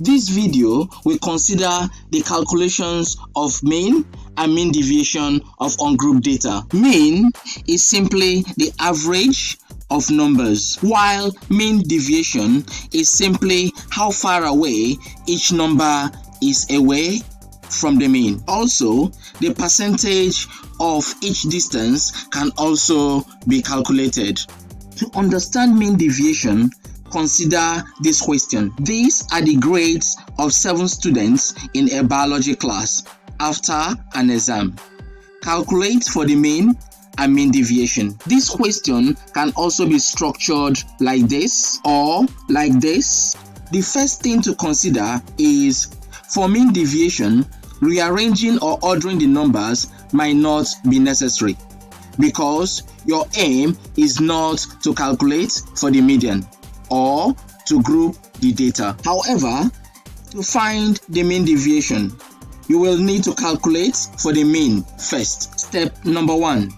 This video will consider the calculations of mean and mean deviation of ungrouped data. Mean is simply the average of numbers, while mean deviation is simply how far away each number is away from the mean. Also, the percentage of each distance can also be calculated. To understand mean deviation, consider this question. These are the grades of seven students in a biology class after an exam. Calculate for the mean and mean deviation. This question can also be structured like this or like this. The first thing to consider is for mean deviation, rearranging or ordering the numbers might not be necessary because your aim is not to calculate for the median or to group the data. However, to find the mean deviation, you will need to calculate for the mean first. Step number one,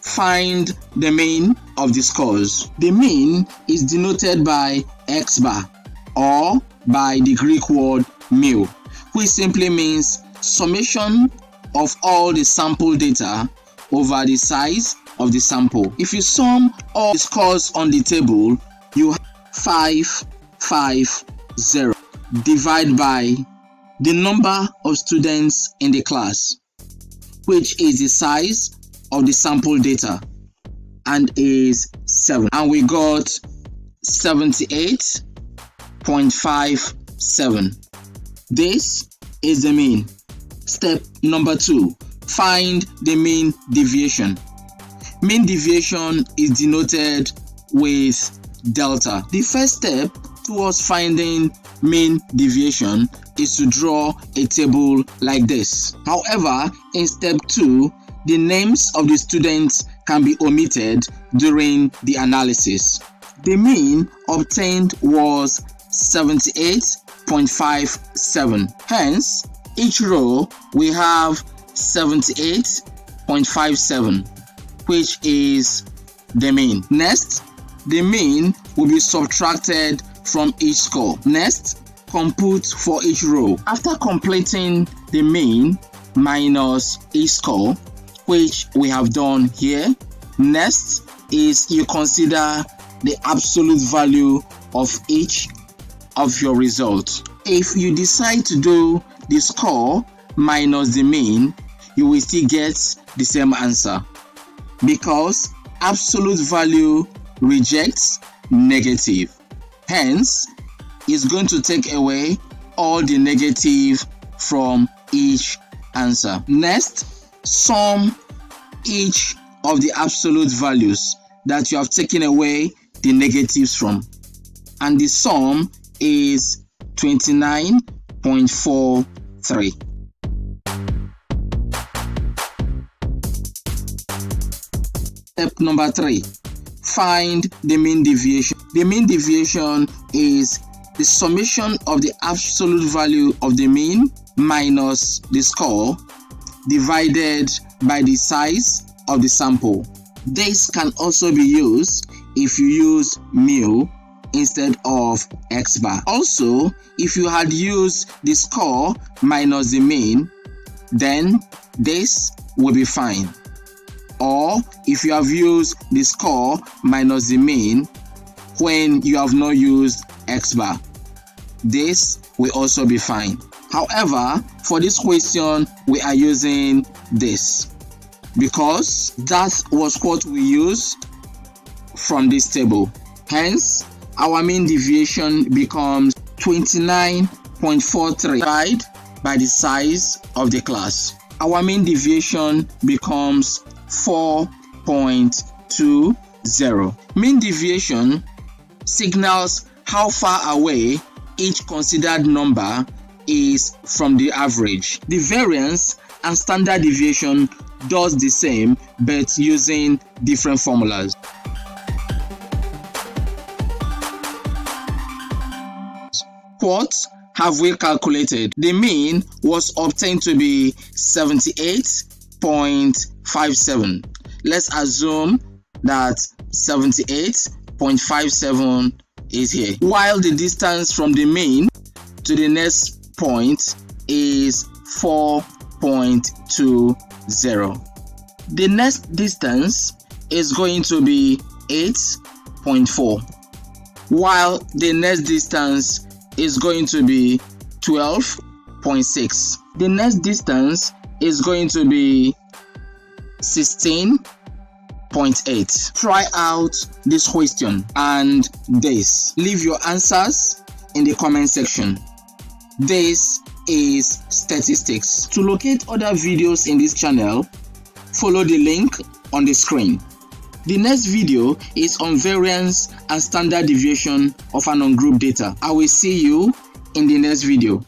find the mean of the scores. The mean is denoted by x bar or by the Greek word mu, which simply means summation of all the sample data over the size of the sample. If you sum all the scores on the table, you 5, 5, 0. Divide by the number of students in the class, which is the size of the sample data, and is 7. And we got 78.57. This is the mean. Step number 2. Find the mean deviation. Mean deviation is denoted with delta. The first step towards finding mean deviation is to draw a table like this. However, in step 2, the names of the students can be omitted during the analysis. The mean obtained was 78.57. Hence, each row we have 78.57 which is the mean. Next, the mean will be subtracted from each score. Next, compute for each row. After completing the mean minus each score, which we have done here, next is you consider the absolute value of each of your results. If you decide to do the score minus the mean, you will still get the same answer because absolute value rejects negative. Hence, it's going to take away all the negative from each answer. Next, sum each of the absolute values that you have taken away the negatives from. And the sum is 29.43. Step number three, find the mean deviation. The mean deviation is the summation of the absolute value of the mean minus the score divided by the size of the sample. This can also be used if you use mu instead of x bar. Also, if you had used the score minus the mean, then this will be fine or if you have used the score minus the mean when you have not used x bar. This will also be fine. However, for this question, we are using this because that was what we used from this table. Hence, our mean deviation becomes 29.43 divided by the size of the class. Our mean deviation becomes 4.20. Mean deviation signals how far away each considered number is from the average. The variance and standard deviation does the same but using different formulas. What have we calculated? The mean was obtained to be 78.57. Let's assume that 78.57 is here. While the distance from the mean to the next point is 4.20. The next distance is going to be 8.4 while the next distance is going to be 12.6. The next distance is going to be 16.8. Try out this question and this. Leave your answers in the comment section. This is statistics. To locate other videos in this channel, follow the link on the screen. The next video is on variance and standard deviation of an ungrouped data. I will see you in the next video.